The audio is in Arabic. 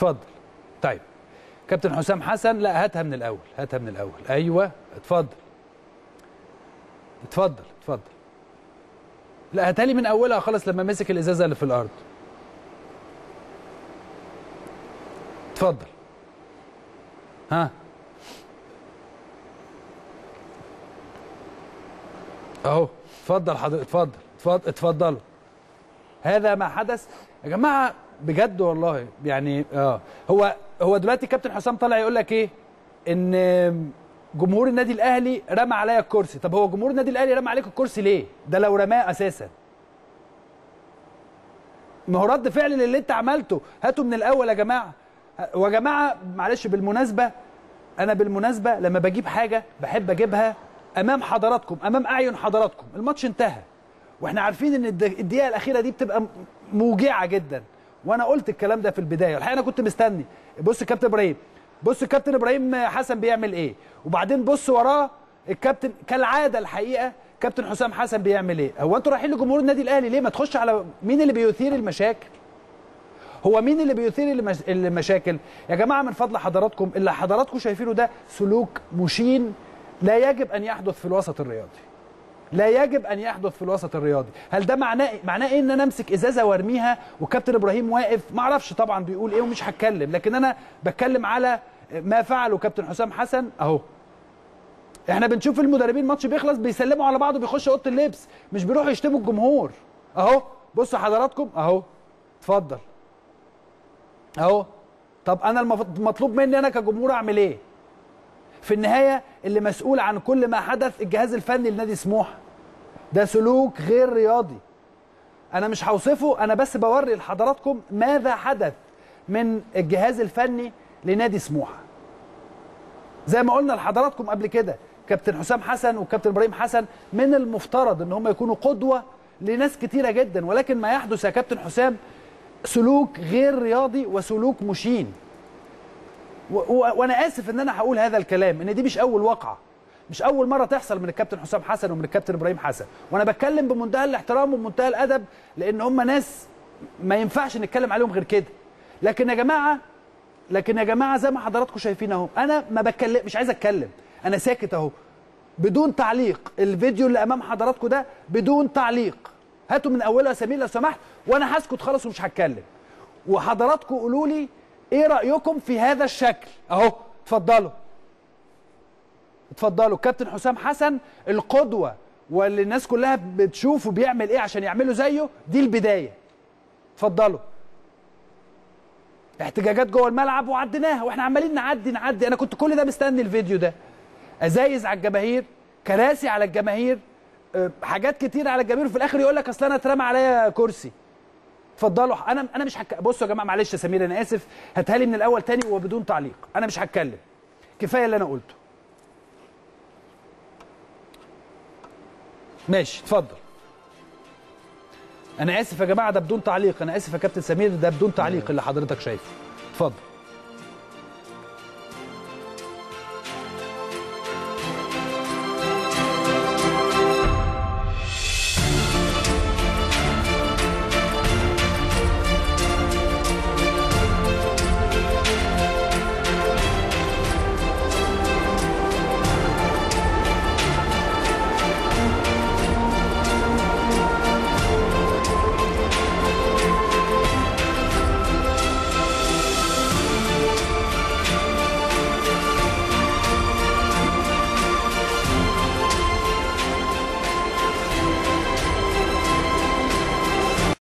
اتفضل. طيب. كابتن حسام حسن لا هاتها من الأول هاتها من الأول. أيوه اتفضل. اتفضل اتفضل. لا هاتها لي من أولها خالص لما مسك الإزازة اللي في الأرض. اتفضل. ها؟ أهو اتفضل حضرتك اتفضل اتفضل اتفضلوا. هذا ما حدث. يا جماعة بجد والله. يعني آه. هو هو دلوقتي كابتن حسام طالع يقول لك إيه؟ إن جمهور النادي الأهلي رمى عليا الكرسي. طب هو جمهور النادي الأهلي رمى عليك الكرسي ليه؟ ده لو رماه أساسا. ما هو رد فعل للي أنت عملته. هاتوا من الأول يا جماعة. ويا جماعة معلش بالمناسبة أنا بالمناسبة لما بجيب حاجة بحب أجيبها أمام حضراتكم أمام أعين حضراتكم. الماتش انتهى. وإحنا عارفين إن الد- الدقيقة الأخيرة دي بتبقى موجعة جدا. وأنا قلت الكلام ده في البداية. الحقيقة أنا كنت مستني. بص الكابتن إبراهيم. بص الكابتن إبراهيم حسن بيعمل إيه. وبعدين بص وراه الكابتن كالعادة الحقيقة كابتن حسام حسن بيعمل إيه. هو أنتوا رايحين لجمهور النادي الأهلي ليه؟ ما تخش على مين اللي بيثير المشاكل؟ هو مين اللي بيثير المش- المشاكل؟ يا جماعة من فضل حضراتكم اللي حضراتكم شايفينه ده سلوك مشين لا يجب أن يحدث في الوسط الرياضي. لا يجب أن يحدث في الوسط الرياضي. هل ده معناه معناه إيه إن أنا أمسك إزازة وأرميها وكابتن إبراهيم واقف؟ ما أعرفش طبعا بيقول إيه ومش هتكلم لكن أنا بتكلم على ما فعله كابتن حسام حسن أهو. إحنا بنشوف المدربين ماتش بيخلص بيسلموا على بعض وبيخشوا أوضة اللبس مش بيروحوا يشتموا الجمهور. أهو بصوا حضراتكم أهو اتفضل. أهو طب أنا المطلوب مني أنا كجمهور أعمل إيه؟ في النهاية اللي مسؤول عن كل ما حدث الجهاز الفني لنادي سموحه ده سلوك غير رياضي. أنا مش هوصفه أنا بس بوري لحضراتكم ماذا حدث من الجهاز الفني لنادي سموحه زي ما قلنا لحضراتكم قبل كده كابتن حسام حسن وكابتن إبراهيم حسن من المفترض إن هم يكونوا قدوة لناس كتيرة جدا ولكن ما يحدث يا كابتن حسام سلوك غير رياضي وسلوك مشين. وأنا آسف إن أنا هقول هذا الكلام إن دي مش أول واقعة. مش أول مرة تحصل من الكابتن حسام حسن ومن الكابتن إبراهيم حسن. وأنا بتكلم بمنتهى الاحترام وبمنتهى الأدب لأن هم ناس ما ينفعش نتكلم عليهم غير كده. لكن يا جماعة لكن يا جماعة زي ما حضراتكم شايفين أهو أنا ما بتكلم مش عايز أتكلم. أنا ساكت أهو. بدون تعليق الفيديو اللي أمام حضراتكم ده بدون تعليق. هاتوا من أولها سمير لو سمحت وأنا هسكت خالص ومش هتكلم. وحضراتكم قولوا لي إيه رأيكم في هذا الشكل؟ اهو اتفضلوا. اتفضلوا. كابتن حسام حسن القدوة واللي الناس كلها بتشوفه بيعمل إيه عشان يعملوا زيه دي البداية. اتفضلوا. احتجاجات جوه الملعب وعديناها وإحنا عمالين نعدي نعدي. أنا كنت كل ده مستني الفيديو ده. ازايز على الجماهير كراسي على الجماهير أه، حاجات كتير على الجماهير. وفي الآخر يقول لك اصل أنا اترمى عليا كرسي. اتفضلوا. أنا أنا مش هك... بصوا يا جماعة معلش يا سمير أنا آسف. هاتها لي من الأول تاني وبدون تعليق. أنا مش هتكلم. كفاية اللي أنا قلته. ماشي اتفضل. أنا آسف يا جماعة ده بدون تعليق. أنا آسف يا كابتن سمير ده بدون تعليق اللي حضرتك شايفه. اتفضل.